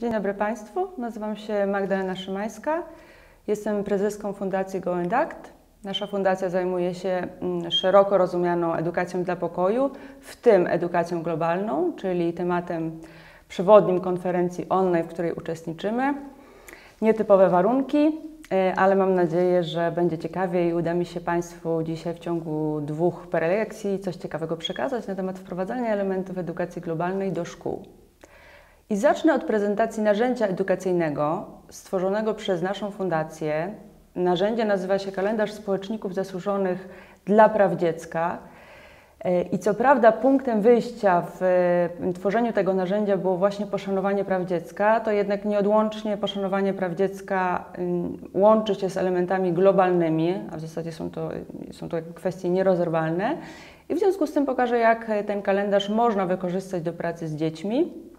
Dzień dobry Państwu, nazywam się Magdalena Szymańska. Jestem prezeską Fundacji Go and Act. Nasza fundacja zajmuje się mm, szeroko rozumianą edukacją dla pokoju, w tym edukacją globalną, czyli tematem przewodnim konferencji online, w której uczestniczymy. Nietypowe warunki, e, ale mam nadzieję, że będzie ciekawie i uda mi się Państwu dzisiaj w ciągu dwóch prelekcji coś ciekawego przekazać na temat wprowadzania elementów edukacji globalnej do szkół. I zacznę od prezentacji narzędzia edukacyjnego stworzonego przez naszą fundację. Narzędzie nazywa się Kalendarz Społeczników Zasłużonych dla Praw Dziecka. I co prawda punktem wyjścia w tworzeniu tego narzędzia było właśnie poszanowanie praw dziecka, to jednak nieodłącznie poszanowanie praw dziecka łączy się z elementami globalnymi, a w zasadzie są to, są to kwestie nierozerwalne. I w związku z tym pokażę, jak ten kalendarz można wykorzystać do pracy z dziećmi,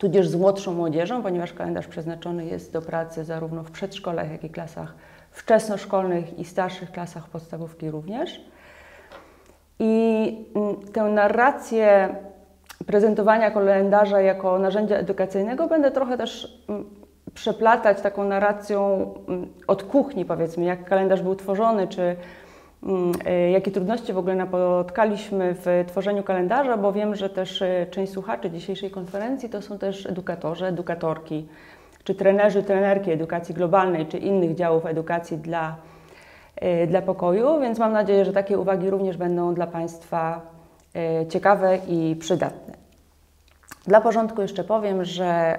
tudzież z młodszą młodzieżą, ponieważ kalendarz przeznaczony jest do pracy zarówno w przedszkolach, jak i klasach wczesnoszkolnych i starszych klasach podstawówki również. I mm, tę narrację prezentowania kalendarza jako narzędzia edukacyjnego będę trochę też mm, przeplatać taką narracją mm, od kuchni, powiedzmy, jak kalendarz był tworzony, czy jakie trudności w ogóle napotkaliśmy w tworzeniu kalendarza, bo wiem, że też y, część słuchaczy dzisiejszej konferencji to są też edukatorzy, edukatorki, czy trenerzy, trenerki edukacji globalnej, czy innych działów edukacji dla Y, dla pokoju, więc mam nadzieję, że takie uwagi również będą dla Państwa y, ciekawe i przydatne. Dla porządku jeszcze powiem, że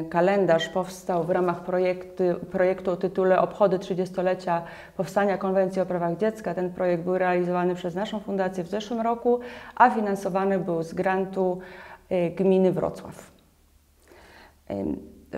y, kalendarz powstał w ramach projektu, projektu o tytule Obchody 30-lecia powstania Konwencji o prawach dziecka. Ten projekt był realizowany przez naszą fundację w zeszłym roku, a finansowany był z grantu gminy Wrocław.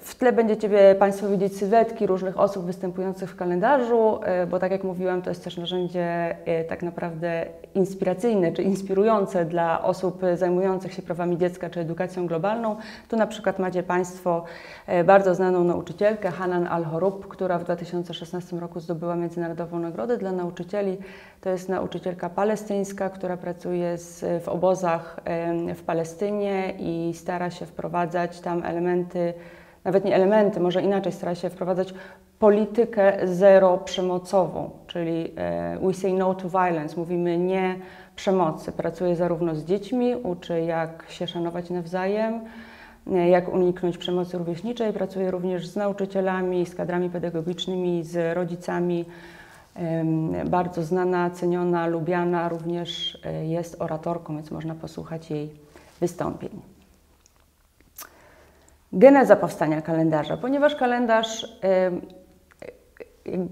W tle będziecie Państwo widzieć sylwetki różnych osób występujących w kalendarzu, e, bo tak jak mówiłam, to jest też narzędzie e, tak naprawdę inspiracyjne czy inspirujące dla osób zajmujących się prawami dziecka czy edukacją globalną. Tu na przykład macie Państwo e, bardzo znaną nauczycielkę Hanan Al-Horub, która w 2016 roku zdobyła Międzynarodową Nagrodę dla Nauczycieli. To jest nauczycielka palestyńska, która pracuje w obozach w Palestynie i stara się wprowadzać tam elementy nawet nie elementy, może inaczej stara się wprowadzać politykę zero przemocową, czyli e, we say no to violence, mówimy nie przemocy. Pracuje zarówno z dziećmi, uczy jak się szanować nawzajem, e, jak uniknąć przemocy rówieśniczej. Pracuje również z nauczycielami, z kadrami pedagogicznymi, z rodzicami. Bardzo znana, ceniona, lubiana, również e, jest oratorką, więc można posłuchać jej wystąpień geneza powstania kalendarza, ponieważ kalendarz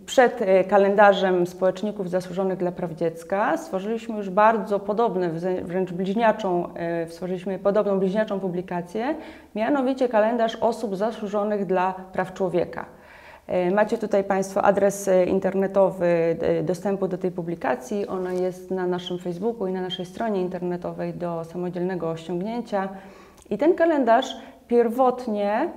przed e, kalendarzem społeczników zasłużonych dla praw dziecka stworzyliśmy już bardzo podobne, wręcz bliźniaczą, e, stworzyliśmy podobną bliźniaczą publikację, mianowicie kalendarz osób zasłużonych dla praw człowieka. E, macie tutaj Państwo adres internetowy dostępu do tej publikacji. Ona jest na naszym Facebooku i na naszej stronie internetowej do samodzielnego ściągnięcia. I ten kalendarz pierwotnie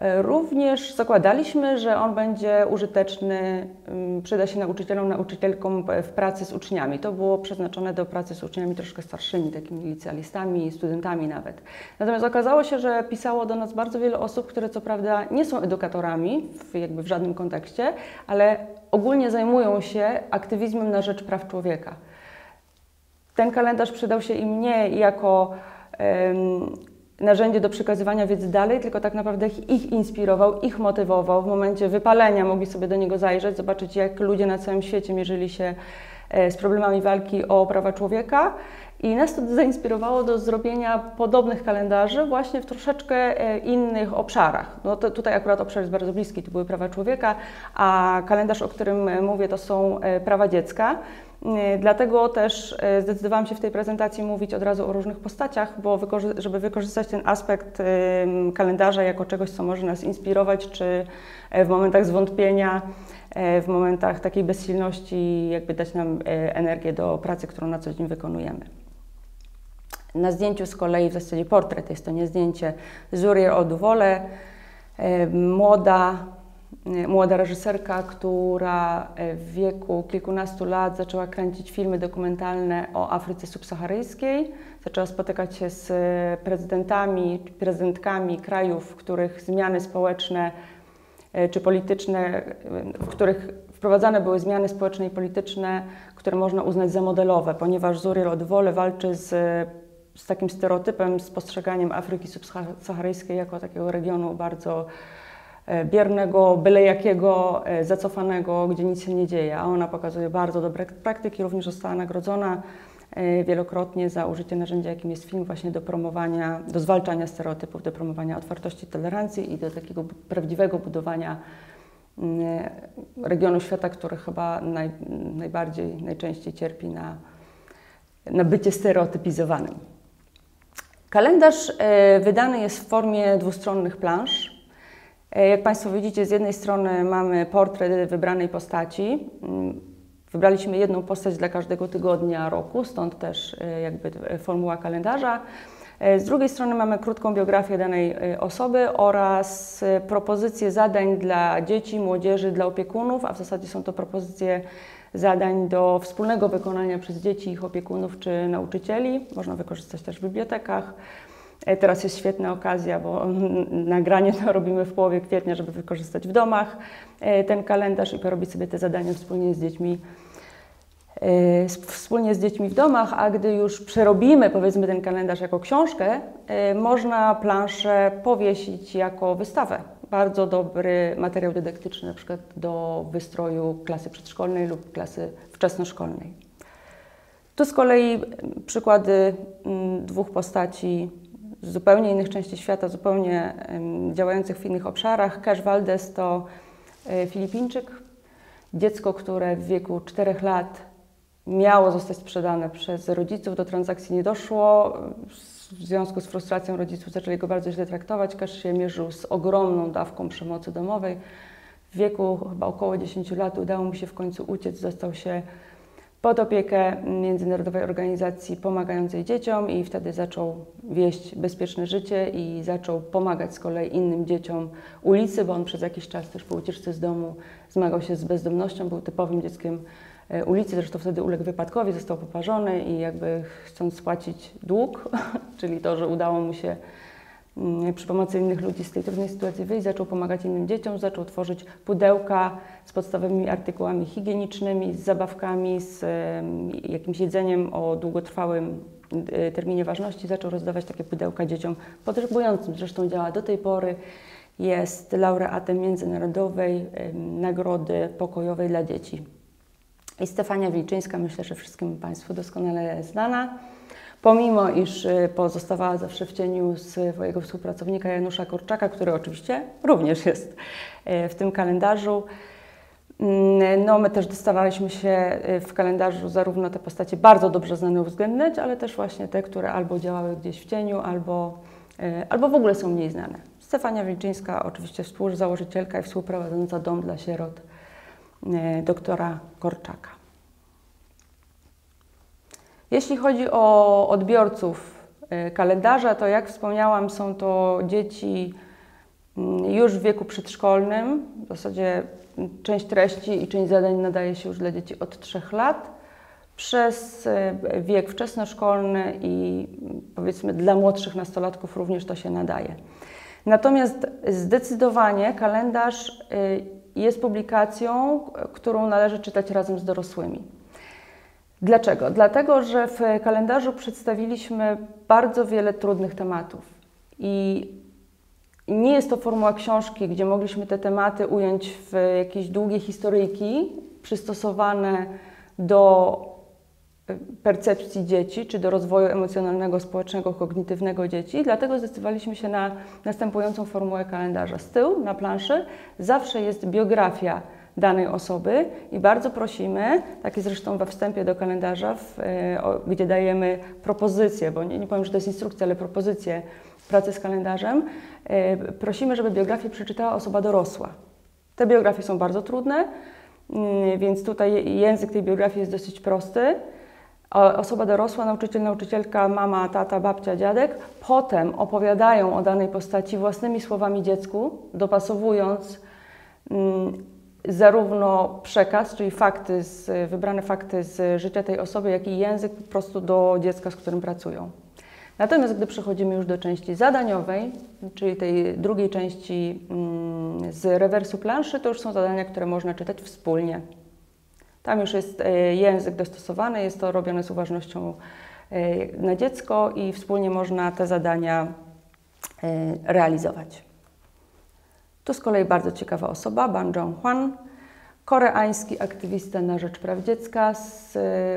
e, również zakładaliśmy, że on będzie użyteczny, mm, przyda się nauczycielom, nauczycielkom w pracy z uczniami. To było przeznaczone do pracy z uczniami troszkę starszymi, takimi licealistami, studentami nawet. Natomiast okazało się, że pisało do nas bardzo wiele osób, które co prawda nie są edukatorami, w, jakby w żadnym kontekście, ale ogólnie zajmują się aktywizmem na rzecz praw człowieka. Ten kalendarz przydał się im nie jako narzędzie do przekazywania wiedzy dalej, tylko tak naprawdę ich inspirował, ich motywował. W momencie wypalenia mogli sobie do niego zajrzeć, zobaczyć, jak ludzie na całym świecie mierzyli się e, z problemami walki o prawa człowieka. I nas to zainspirowało do zrobienia podobnych kalendarzy właśnie w troszeczkę e, innych obszarach. No tutaj akurat obszar jest bardzo bliski, to były prawa człowieka, a kalendarz, o którym mówię, to są e, prawa dziecka. E, dlatego też e, zdecydowałam się w tej prezentacji mówić od razu o różnych postaciach, bo żeby wykorzystać ten aspekt kalendarza jako czegoś, co może nas inspirować, czy e, w momentach zwątpienia, w momentach takiej bezsilności, jakby dać nam energię do pracy, którą na co dzień wykonujemy. Na zdjęciu z kolei w zasadzie portret, jest to nie zdjęcie Zurier Oduvole, młoda, młoda reżyserka, która w wieku kilkunastu lat zaczęła kręcić filmy dokumentalne o Afryce subsaharyjskiej. Zaczęła spotykać się z prezydentami, prezydentkami krajów, w których zmiany społeczne czy polityczne, w których wprowadzane były zmiany społeczne i polityczne, które można uznać za modelowe, ponieważ Zuriel Odwole walczy z, z takim stereotypem, z postrzeganiem Afryki subsaharyjskiej jako takiego regionu bardzo biernego, byle jakiego, e, zacofanego, gdzie nic się nie dzieje, a ona pokazuje bardzo dobre praktyki, również została nagrodzona e, wielokrotnie za użycie narzędzia, jakim jest film, właśnie do promowania, do zwalczania stereotypów, do promowania otwartości, tolerancji i do takiego prawdziwego budowania regionu świata, który chyba naj, najbardziej, najczęściej cierpi na, na bycie stereotypizowanym. Kalendarz e, wydany jest w formie dwustronnych plansz. E, jak Państwo widzicie, z jednej strony mamy portret wybranej postaci. Mm, wybraliśmy jedną postać dla każdego tygodnia roku, stąd też e, jakby formuła kalendarza. E, z drugiej strony mamy krótką biografię danej e, osoby oraz e, propozycje zadań dla dzieci, młodzieży, dla opiekunów, a w zasadzie są to propozycje zadań do wspólnego wykonania przez dzieci, ich opiekunów czy nauczycieli. Można wykorzystać też w bibliotekach. Teraz jest świetna okazja, bo nagranie to robimy w połowie kwietnia, żeby wykorzystać w domach ten kalendarz i porobić sobie te zadania wspólnie z dziećmi Y, wspólnie z dziećmi w domach, a gdy już przerobimy powiedzmy ten kalendarz jako książkę, można planszę powiesić jako wystawę. Bardzo dobry materiał dydaktyczny na przykład do wystroju klasy przedszkolnej lub klasy wczesnoszkolnej. Tu z kolei przykłady dwóch postaci z zupełnie innych części świata, zupełnie działających w innych obszarach. Cash Valdez to y, Filipińczyk, dziecko, które w wieku 4 lat miało zostać sprzedane przez rodziców, do transakcji nie doszło. W związku z frustracją rodziców zaczęli go bardzo źle traktować. Każdy się mierzył z ogromną dawką przemocy domowej. W wieku chyba około 10 lat udało mu się w końcu uciec, został się pod opiekę międzynarodowej organizacji pomagającej dzieciom i wtedy zaczął wieść bezpieczne życie i zaczął pomagać z kolei innym dzieciom ulicy, bo on przez jakiś czas też po ucieczce z domu zmagał się z bezdomnością, był typowym dzieckiem E, ulicy, zresztą wtedy uległ wypadkowi, został poparzony i jakby chcąc spłacić dług, czyli to, że udało mu się przy pomocy innych ludzi z tej trudnej sytuacji wyjść, zaczął pomagać innym dzieciom, zaczął tworzyć pudełka z podstawowymi artykułami higienicznymi, z zabawkami, z jakimś jedzeniem o długotrwałym e, terminie ważności, zaczął rozdawać takie pudełka dzieciom potrzebującym. Zresztą działa do tej pory. Jest laureatem Międzynarodowej Nagrody Pokojowej dla Dzieci. I Stefania Wilczyńska, myślę, że wszystkim Państwu doskonale znana. Pomimo, iż y, pozostawała zawsze w cieniu swojego współpracownika Janusza Korczaka, który oczywiście również jest y, w tym kalendarzu. Mm, no, my też dostawaliśmy się y, w kalendarzu zarówno te postacie bardzo dobrze znane uwzględniać, ale też właśnie te, które albo działały gdzieś w cieniu, albo, albo w ogóle są mniej znane. Stefania Wilczyńska, oczywiście współzałożycielka i współprowadząca Dom dla Sierot E, doktora Korczaka. Jeśli chodzi o odbiorców e, kalendarza, to jak wspomniałam, są to dzieci mm, już w wieku przedszkolnym. W zasadzie część treści i część zadań nadaje się już dla dzieci od 3 lat. Przez e, wiek wczesnoszkolny i powiedzmy dla młodszych nastolatków również to się nadaje. Natomiast zdecydowanie kalendarz jest publikacją, którą należy czytać razem z dorosłymi. Dlaczego? Dlatego, że w kalendarzu przedstawiliśmy bardzo wiele trudnych tematów i nie jest to formuła książki, gdzie mogliśmy te tematy ująć w jakieś długie historyjki przystosowane do percepcji dzieci, czy do rozwoju emocjonalnego, społecznego, kognitywnego dzieci. Dlatego zdecydowaliśmy się na następującą formułę kalendarza. Z tyłu na planszy zawsze jest biografia danej osoby i bardzo prosimy, tak jest zresztą we wstępie do kalendarza, w, e, gdzie dajemy propozycje, bo nie, nie powiem, że to jest instrukcja, ale propozycje pracy z kalendarzem, e, prosimy, żeby biografię przeczytała osoba dorosła. Te biografie są bardzo trudne, mm, więc tutaj język tej biografii jest dosyć prosty osoba dorosła, nauczyciel, nauczycielka, mama, tata, babcia, dziadek, potem opowiadają o danej postaci własnymi słowami dziecku, dopasowując mm, zarówno przekaz, czyli fakty z, wybrane fakty z życia tej osoby, jak i język po prostu do dziecka, z którym pracują. Natomiast gdy przechodzimy już do części zadaniowej, czyli tej drugiej części mm, z rewersu planszy, to już są zadania, które można czytać wspólnie. Tam już jest e, język dostosowany, jest to robione z uważnością e, na dziecko i wspólnie można te zadania e, realizować. Tu z kolei bardzo ciekawa osoba, Ban Jong-hwan, koreański aktywista na rzecz praw dziecka,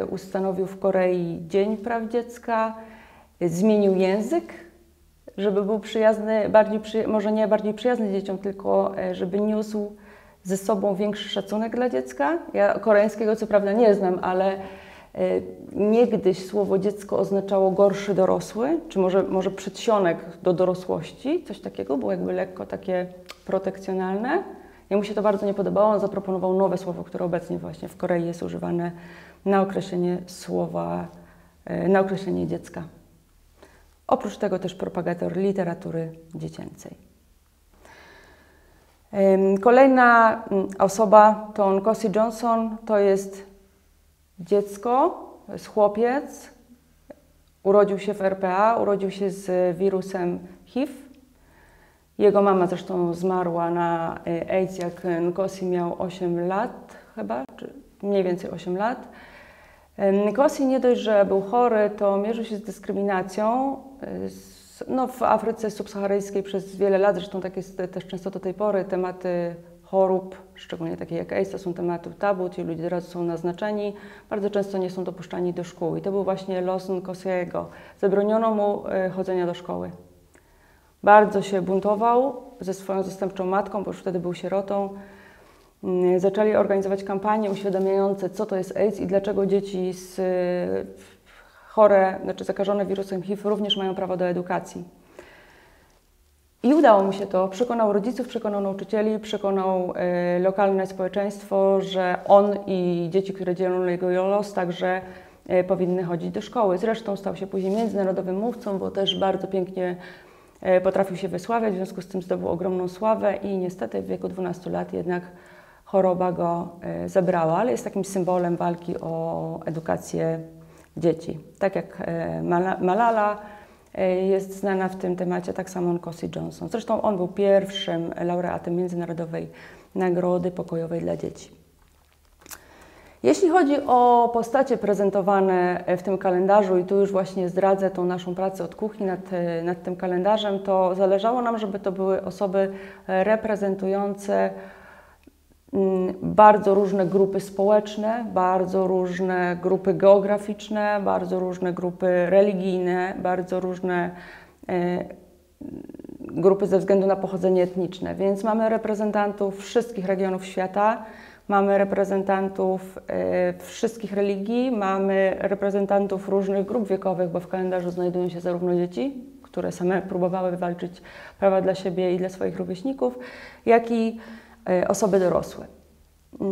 ustanowił w Korei Dzień Praw Dziecka, zmienił język, żeby był przyjazny, bardziej przy, może nie bardziej przyjazny dzieciom, tylko e, żeby niósł ze sobą większy szacunek dla dziecka. Ja koreańskiego co prawda nie znam, ale e, niegdyś słowo dziecko oznaczało gorszy dorosły, czy może, może przedsionek do dorosłości, coś takiego, było jakby lekko takie protekcjonalne. Ja mu się to bardzo nie podobało, on zaproponował nowe słowo, które obecnie właśnie w Korei jest używane na określenie słowa, e, na określenie dziecka. Oprócz tego też propagator literatury dziecięcej. Kolejna mm, osoba to Nkosi Johnson, to jest dziecko, to jest chłopiec, urodził się w RPA, urodził się z wirusem HIV. Jego mama zresztą zmarła na y, AIDS, jak Nkosi miał 8 lat chyba, czy mniej więcej 8 lat. Nkosi nie dość, że był chory, to mierzył się z dyskryminacją. No, w Afryce subsaharyjskiej przez wiele lat, zresztą tak jest też często do tej pory, tematy chorób, szczególnie takie jak AIDS, to są tematy tabu, ci ludzie teraz są naznaczeni, bardzo często nie są dopuszczani do szkół. I to był właśnie los Nkosiego. Zabroniono mu chodzenia do szkoły. Bardzo się buntował ze swoją zastępczą matką, bo już wtedy był sierotą. Mm, zaczęli organizować kampanie uświadamiające, co to jest AIDS i dlaczego dzieci z, chore, znaczy zakażone wirusem HIV również mają prawo do edukacji. I udało mi się to. Przekonał rodziców, przekonał nauczycieli, przekonał y, lokalne społeczeństwo, że on i dzieci, które dzielą jego los, także y, powinny chodzić do szkoły. Zresztą stał się później międzynarodowym mówcą, bo też bardzo pięknie y, potrafił się wysławiać, w związku z tym zdobył ogromną sławę i niestety w wieku 12 lat jednak choroba go e, zebrała, ale jest takim symbolem walki o edukację dzieci. Tak jak e, Malala e, jest znana w tym temacie, tak samo Nkosi Johnson. Zresztą on był pierwszym laureatem Międzynarodowej Nagrody Pokojowej dla Dzieci. Jeśli chodzi o postacie prezentowane w tym kalendarzu, i tu już właśnie zdradzę tą naszą pracę od kuchni nad, nad tym kalendarzem, to zależało nam, żeby to były osoby reprezentujące Mm, bardzo różne grupy społeczne, bardzo różne grupy geograficzne, bardzo różne grupy religijne, bardzo różne e, grupy ze względu na pochodzenie etniczne. Więc mamy reprezentantów wszystkich regionów świata, mamy reprezentantów e, wszystkich religii, mamy reprezentantów różnych grup wiekowych, bo w kalendarzu znajdują się zarówno dzieci, które same próbowały wywalczyć prawa dla siebie i dla swoich rówieśników, jak i E, osoby dorosłe.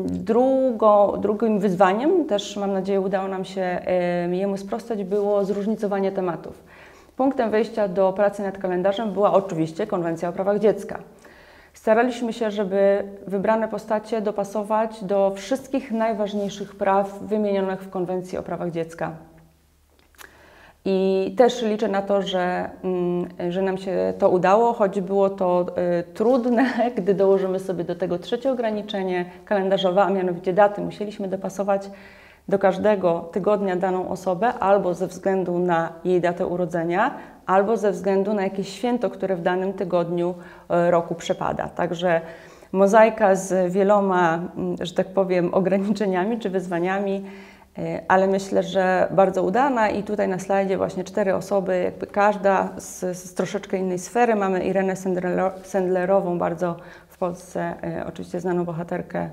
Drugo, drugim wyzwaniem, też mam nadzieję udało nam się e, jemu sprostać, było zróżnicowanie tematów. Punktem wejścia do pracy nad kalendarzem była oczywiście Konwencja o prawach dziecka. Staraliśmy się, żeby wybrane postacie dopasować do wszystkich najważniejszych praw wymienionych w Konwencji o prawach dziecka. I też liczę na to, że, mm, że nam się to udało, choć było to y, trudne, gdy dołożymy sobie do tego trzecie ograniczenie kalendarzowe, a mianowicie daty. Musieliśmy dopasować do każdego tygodnia daną osobę albo ze względu na jej datę urodzenia, albo ze względu na jakieś święto, które w danym tygodniu y, roku przypada. Także mozaika z wieloma, mm, że tak powiem, ograniczeniami czy wyzwaniami E, ale myślę, że bardzo udana i tutaj na slajdzie właśnie cztery osoby, jakby każda z, z troszeczkę innej sfery. Mamy Irenę Sendlerową, bardzo w Polsce e, oczywiście znaną bohaterkę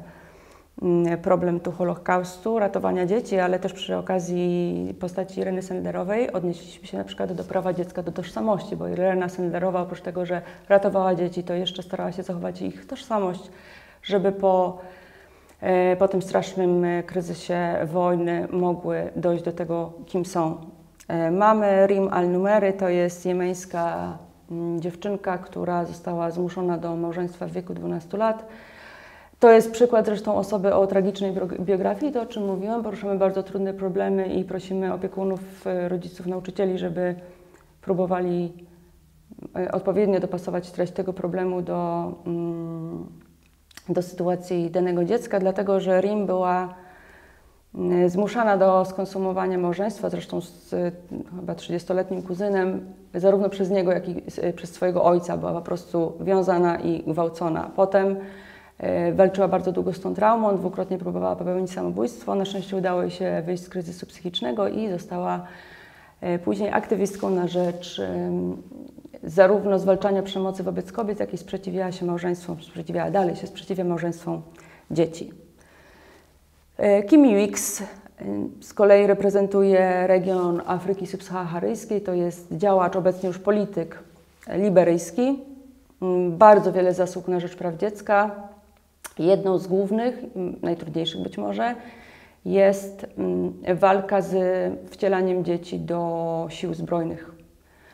problem tu Holokaustu, ratowania dzieci, ale też przy okazji postaci Ireny Sendlerowej odnieśliśmy się na przykład do prawa dziecka do tożsamości, bo Irena Sendlerowa oprócz tego, że ratowała dzieci, to jeszcze starała się zachować ich tożsamość, żeby po E, po tym strasznym e, kryzysie wojny mogły dojść do tego, kim są. E, mamy Rim al-Numery, to jest jemeńska mm, dziewczynka, która została zmuszona do małżeństwa w wieku 12 lat. To jest przykład zresztą osoby o tragicznej biografii, to o czym mówiłam. Poruszamy bardzo trudne problemy i prosimy opiekunów, rodziców, nauczycieli, żeby próbowali odpowiednio dopasować treść tego problemu do, mm, do sytuacji danego dziecka, dlatego że RIM była mm, zmuszana do skonsumowania małżeństwa, zresztą z chyba 30-letnim kuzynem, zarówno przez niego, jak i przez swojego ojca, była po prostu wiązana i gwałcona. Potem walczyła bardzo długo z tą traumą, dwukrotnie próbowała popełnić samobójstwo. Na szczęście udało jej się wyjść z kryzysu psychicznego i została e, później aktywistką na rzecz zarówno zwalczania przemocy wobec kobiet, jak i sprzeciwiała się małżeństwom, sprzeciwiała dalej się sprzeciwia małżeństwom dzieci. E, Kim Wicks e, z kolei reprezentuje region Afryki Subsaharyjskiej, to jest działacz, obecnie już polityk liberyjski, mm, bardzo wiele zasług na rzecz praw dziecka. Jedną z głównych, najtrudniejszych być może, jest mm, walka z wcielaniem dzieci do sił zbrojnych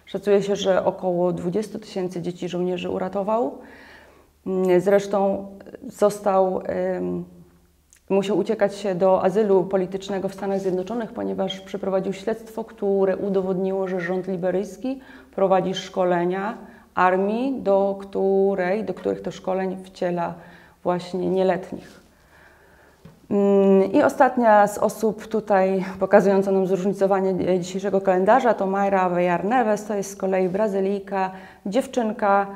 Szacuje się, że około 20 tysięcy dzieci żołnierzy uratował. Mm, zresztą został, musiał uciekać się do azylu politycznego w Stanach Zjednoczonych, ponieważ przeprowadził śledztwo, które udowodniło, że rząd liberyjski prowadzi szkolenia armii, do której, do których to szkoleń wciela właśnie nieletnich. Mm, I ostatnia z osób tutaj pokazująca nam zróżnicowanie dzisiejszego kalendarza to Mayra Wejar Neves, to jest z kolei Brazylijka, dziewczynka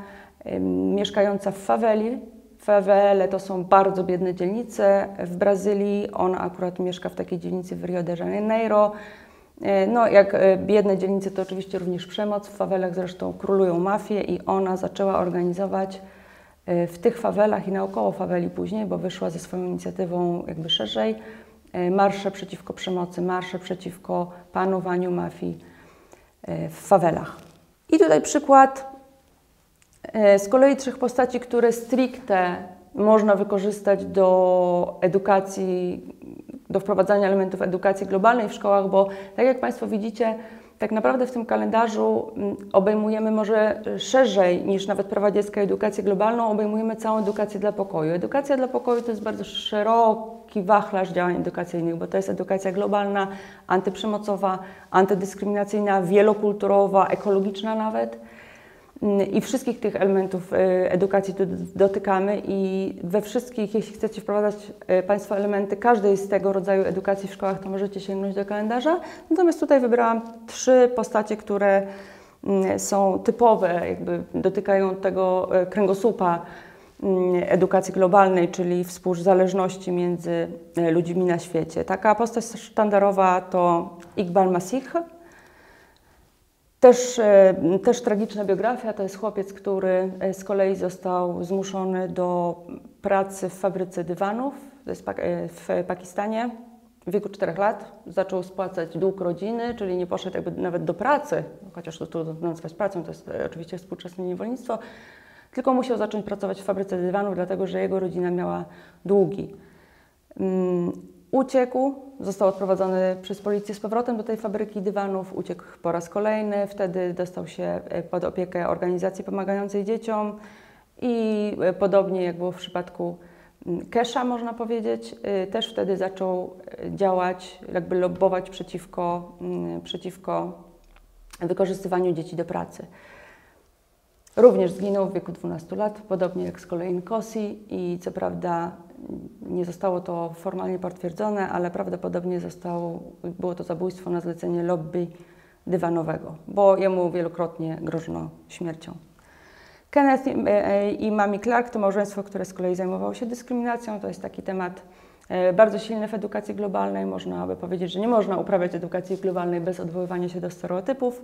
mieszkająca w faweli. Fawele to są bardzo biedne dzielnice w Brazylii. Ona akurat mieszka w takiej dzielnicy w Rio de Janeiro. E, no, jak e, biedne dzielnice, to oczywiście również przemoc. W fawelach zresztą królują mafie i ona zaczęła organizować w tych fawelach i naokoło faweli później, bo wyszła ze swoją inicjatywą jakby szerzej, e, marsze przeciwko przemocy, marsze przeciwko panowaniu mafii e, w fawelach. I tutaj przykład z kolei trzech postaci, które stricte można wykorzystać do edukacji, do wprowadzania elementów edukacji globalnej w szkołach, bo tak jak Państwo widzicie, tak naprawdę w tym kalendarzu mm, obejmujemy może szerzej niż nawet prawa dziecka edukację globalną, obejmujemy całą edukację dla pokoju. Edukacja dla pokoju to jest bardzo szeroki wachlarz działań edukacyjnych, bo to jest edukacja globalna, antyprzemocowa, antydyskryminacyjna, wielokulturowa, ekologiczna nawet. I wszystkich tych elementów y, edukacji tu dotykamy i we wszystkich, jeśli chcecie wprowadzać y, Państwo elementy każdej z tego rodzaju edukacji w szkołach, to możecie sięgnąć do kalendarza. Natomiast tutaj wybrałam trzy postacie, które mm, są typowe, jakby dotykają tego y, kręgosłupa mm, edukacji globalnej, czyli współzależności między ludźmi na świecie. Taka postać sztandarowa to Iqbal Masih, też, e, też tragiczna biografia. To jest chłopiec, który e, z kolei został zmuszony do pracy w fabryce dywanów e, w Pakistanie. W wieku 4 lat zaczął spłacać dług rodziny, czyli nie poszedł jakby nawet do pracy, chociaż to trudno nazwać pracą, to jest oczywiście współczesne niewolnictwo, tylko musiał zacząć pracować w fabryce dywanów, dlatego że jego rodzina miała długi. Mm, Uciekł, został odprowadzony przez policję z powrotem do tej fabryki dywanów, uciekł po raz kolejny, wtedy dostał się e, pod opiekę organizacji pomagającej dzieciom i e, podobnie jak było w przypadku mm, Kesha, można powiedzieć, e, też wtedy zaczął działać, jakby lobbować przeciwko, mm, przeciwko wykorzystywaniu dzieci do pracy. Również zginął w wieku 12 lat, podobnie jak z kolei Nkosi i co prawda nie zostało to formalnie potwierdzone, ale prawdopodobnie zostało, było to zabójstwo na zlecenie lobby dywanowego, bo jemu wielokrotnie grożono śmiercią. Kenneth i Mami Clark to małżeństwo, które z kolei zajmowało się dyskryminacją. To jest taki temat e, bardzo silny w edukacji globalnej. Można by powiedzieć, że nie można uprawiać edukacji globalnej bez odwoływania się do stereotypów.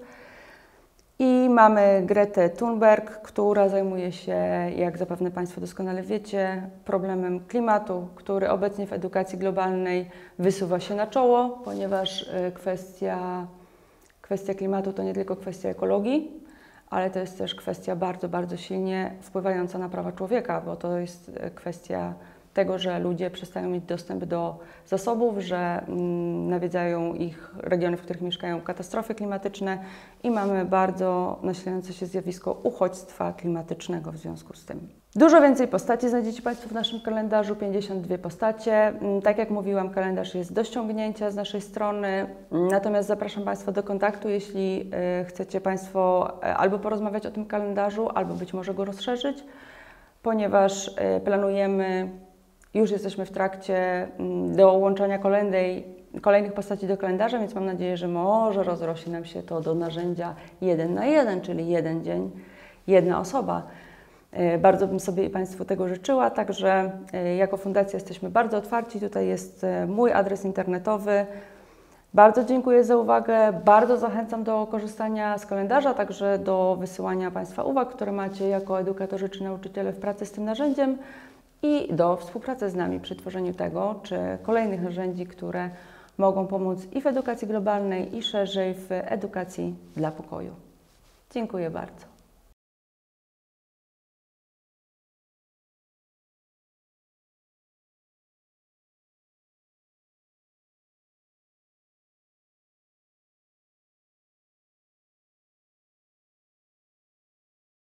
I mamy Gretę Thunberg, która zajmuje się, jak zapewne Państwo doskonale wiecie, problemem klimatu, który obecnie w edukacji globalnej wysuwa się na czoło, ponieważ y, kwestia, kwestia klimatu to nie tylko kwestia ekologii, ale to jest też kwestia bardzo, bardzo silnie wpływająca na prawa człowieka, bo to jest y, kwestia tego, że ludzie przestają mieć dostęp do zasobów, że mm, nawiedzają ich regiony, w których mieszkają katastrofy klimatyczne i mamy bardzo nasilające się zjawisko uchodźstwa klimatycznego w związku z tym. Dużo więcej postaci znajdziecie Państwo w naszym kalendarzu, 52 postacie. Mm, Tak jak mówiłam, kalendarz jest do ściągnięcia z naszej strony, natomiast zapraszam Państwa do kontaktu, jeśli y, chcecie Państwo e, albo porozmawiać o tym kalendarzu, albo być może go rozszerzyć, ponieważ y, planujemy, już jesteśmy w trakcie mm, dołączania kolejnej, kolejnych postaci do kalendarza, więc mam nadzieję, że może rozrośnie nam się to do narzędzia jeden na jeden, czyli jeden dzień, jedna osoba. E, Bardzo bym sobie i Państwu tego życzyła, także e, jako fundacja jesteśmy bardzo otwarci. Tutaj jest e, mój adres internetowy. Bardzo dziękuję za uwagę. Bardzo zachęcam do korzystania z kalendarza, także do wysyłania Państwa uwag, które macie jako edukatorzy czy nauczyciele w pracy z tym narzędziem i do współpracy z nami przy tworzeniu tego czy kolejnych narzędzi, które mogą pomóc i w edukacji globalnej, i szerzej w edukacji dla pokoju. Dziękuję bardzo.